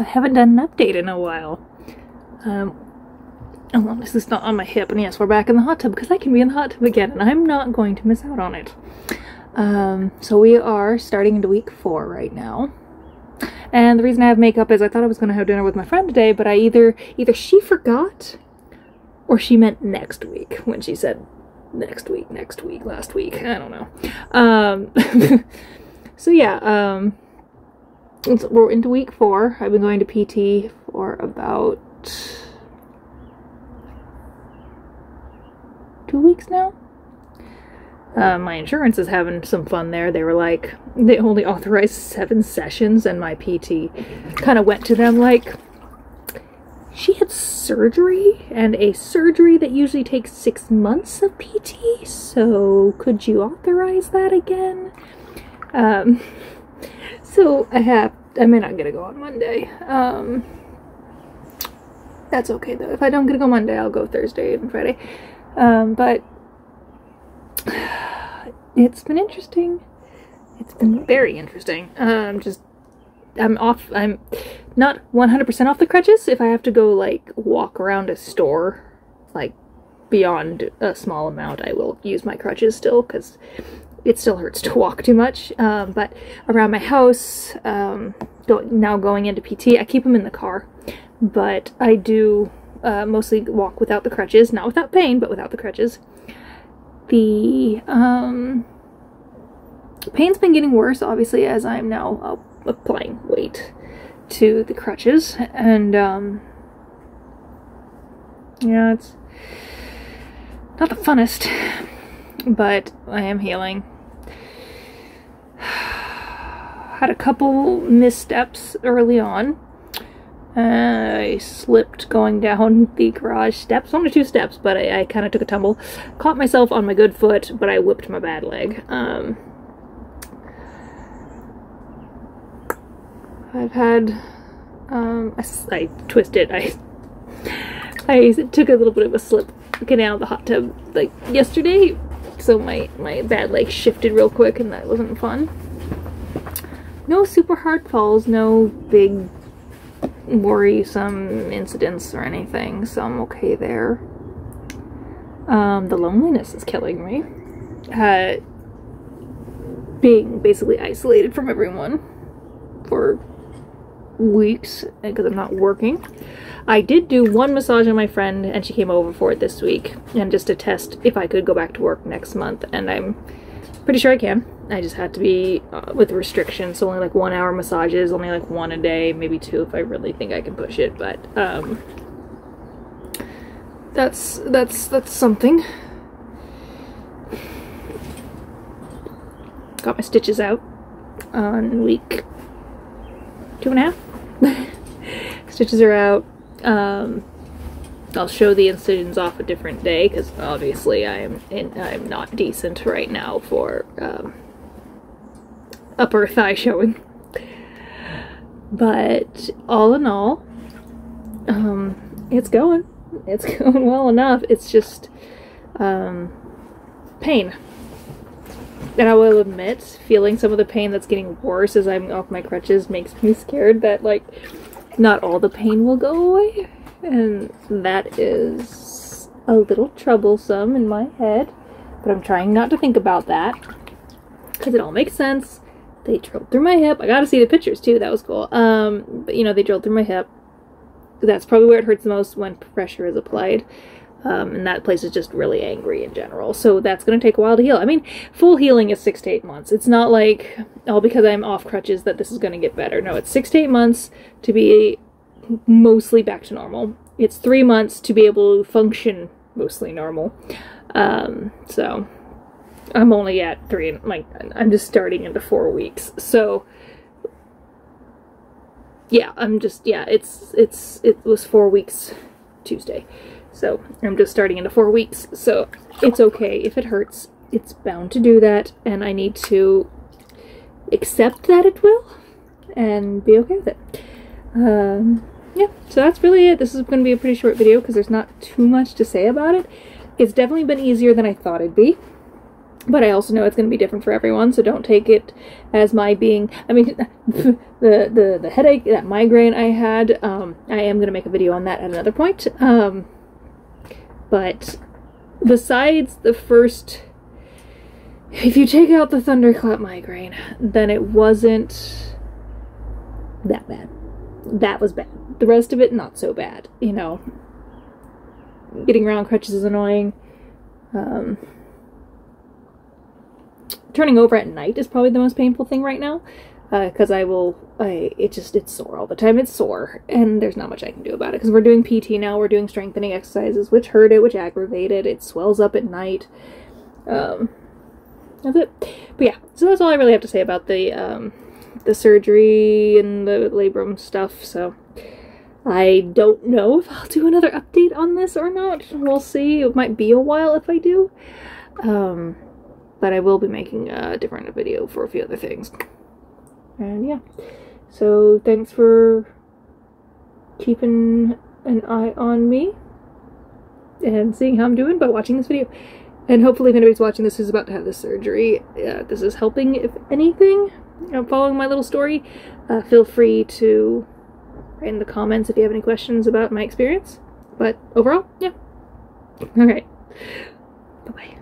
I haven't done an update in a while. Um, as long as it's not on my hip. And yes, we're back in the hot tub because I can be in the hot tub again and I'm not going to miss out on it. Um, so we are starting into week four right now. And the reason I have makeup is I thought I was going to have dinner with my friend today, but I either, either she forgot or she meant next week when she said next week, next week, last week. I don't know. Um, so yeah, um, we're into week four. I've been going to PT for about two weeks now. Uh, my insurance is having some fun there. They were like, they only authorized seven sessions, and my PT kind of went to them like, she had surgery, and a surgery that usually takes six months of PT, so could you authorize that again? Um, so I have, I may not get to go on Monday. Um, that's okay though. If I don't get to go Monday, I'll go Thursday and Friday. Um, but it's been interesting. It's been very interesting. Um, just I'm off. I'm not 100% off the crutches. If I have to go like walk around a store, like beyond a small amount, I will use my crutches still because it still hurts to walk too much. Um, but around my house, um, go, now going into PT, I keep them in the car. But I do uh, mostly walk without the crutches, not without pain, but without the crutches. The um, pain's been getting worse, obviously, as I'm now uh, applying weight to the crutches, and um, yeah, it's not the funnest, but I am healing. Had a couple missteps early on I slipped going down the garage steps. Only two steps, but I, I kind of took a tumble. Caught myself on my good foot, but I whipped my bad leg. Um, I've had, um, I, I twisted, I, I took a little bit of a slip getting out of the hot tub, like, yesterday, so my, my bad leg shifted real quick, and that wasn't fun. No super hard falls, no big worrisome incidents or anything, so I'm okay there. Um, the loneliness is killing me. Uh, being basically isolated from everyone for weeks because I'm not working. I did do one massage on my friend and she came over for it this week and just to test if I could go back to work next month and I'm pretty sure I can. I just had to be uh, with restrictions, so only like one hour massages, only like one a day, maybe two if I really think I can push it, but um, that's, that's, that's something. Got my stitches out on week two and a half. stitches are out. Um, I'll show the incisions off a different day because obviously I'm in, I'm not decent right now for um, upper thigh showing. But all in all, um, it's going. It's going well enough. It's just um, pain. And I will admit, feeling some of the pain that's getting worse as I'm off my crutches makes me scared that, like, not all the pain will go away and that is a little troublesome in my head, but I'm trying not to think about that because it all makes sense. They drilled through my hip. I got to see the pictures too. That was cool. Um, but you know, they drilled through my hip. That's probably where it hurts the most when pressure is applied. Um, and that place is just really angry in general. So that's going to take a while to heal. I mean, full healing is six to eight months. It's not like, all because I'm off crutches that this is going to get better. No, it's six to eight months to be mostly back to normal. It's three months to be able to function mostly normal. Um, so I'm only at three, like, I'm just starting into four weeks. So, yeah, I'm just, yeah, it's, it's, it was four weeks Tuesday. So I'm just starting into four weeks. So it's okay if it hurts. It's bound to do that. And I need to accept that it will and be okay with it. Um, yeah, so that's really it. This is going to be a pretty short video because there's not too much to say about it. It's definitely been easier than I thought it'd be. but I also know it's going to be different for everyone, so don't take it as my being. I mean, the the the headache, that migraine I had. Um, I am going to make a video on that at another point. Um, but besides the first, if you take out the thunderclap migraine, then it wasn't that bad. That was bad. The rest of it, not so bad. You know, getting around crutches is annoying. Um, turning over at night is probably the most painful thing right now because uh, I will, I it just it's sore all the time. It's sore, and there's not much I can do about it because we're doing PT now. We're doing strengthening exercises, which hurt it, which aggravated. It It swells up at night. Um, that's it. But yeah, so that's all I really have to say about the um, the surgery and the labrum stuff. So I don't know if I'll do another update on this or not. We'll see. It might be a while if I do. Um, but I will be making a different video for a few other things. And yeah, so thanks for keeping an eye on me and seeing how I'm doing by watching this video. And hopefully if anybody's watching this who's about to have this surgery, uh, this is helping, if anything. I'm following my little story. Uh, feel free to write in the comments if you have any questions about my experience. But overall, yeah. Alright. Bye-bye.